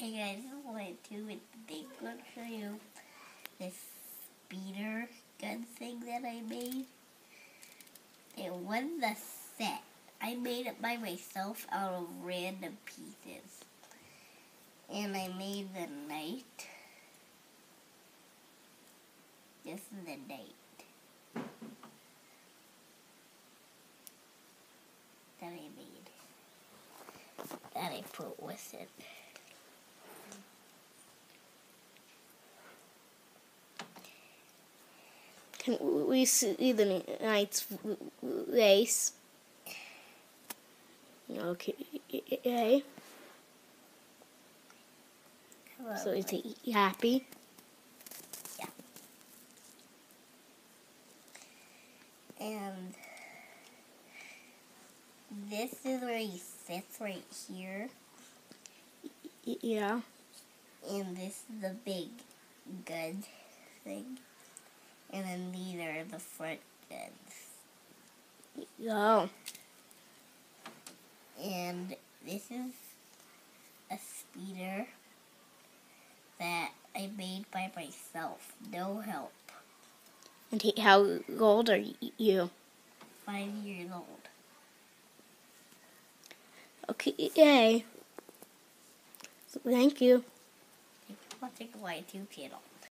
Hey guys, I wanted to with the thing. I'm going to show you this speeder gun thing that I made. It wasn't a set. I made it by myself out of random pieces. And I made the knight. This is the knight. That I made. That I put with it. Can we see the knight's face? Okay. Hello, So is he happy? Yeah. And this is where he sits right here. Yeah. And this is the big good thing. And then these are the front guns. Oh. And this is a speeder that I made by myself. No help. And he, how old are you? Five years old. Okay. Yay. So thank you. Thanks for watching my YouTube channel.